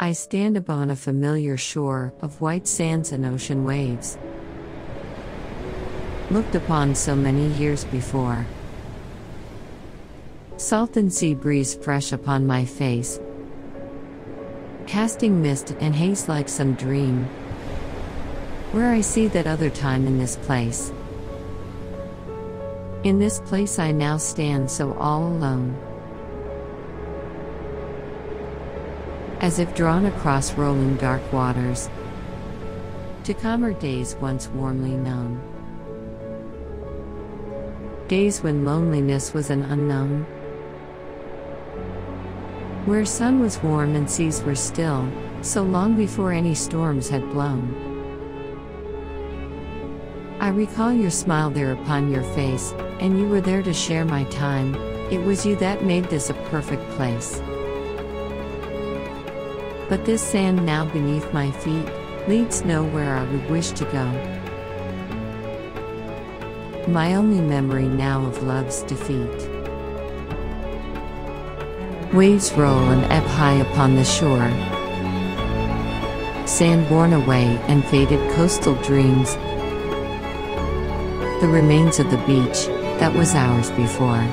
I stand upon a familiar shore of white sands and ocean waves. Looked upon so many years before. Salt and sea breeze fresh upon my face, casting mist and haze like some dream. Where I see that other time in this place. In this place I now stand so all alone. As if drawn across rolling dark waters. To calmer days once warmly known. Days when loneliness was an unknown. Where sun was warm and seas were still, so long before any storms had blown. I recall your smile there upon your face, and you were there to share my time. It was you that made this a perfect place. But this sand now beneath my feet leads nowhere I would wish to go. My only memory now of love's defeat. Waves roll and ebb high upon the shore. Sand worn away and faded coastal dreams. The remains of the beach that was ours before.